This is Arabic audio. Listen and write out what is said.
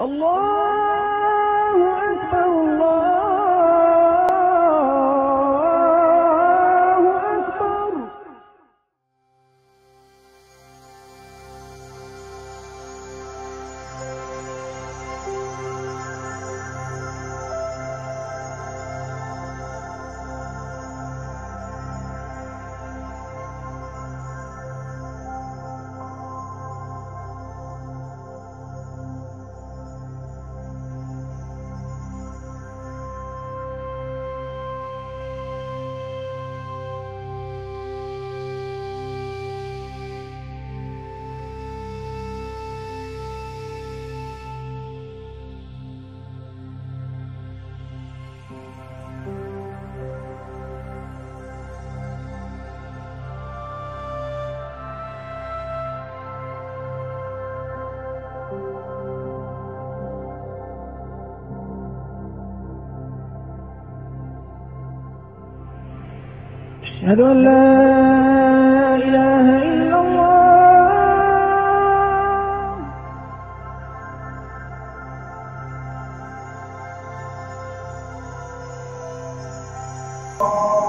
الله أشهد أن لا Oh.